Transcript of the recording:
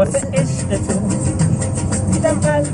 Heute ist es so, wieder mal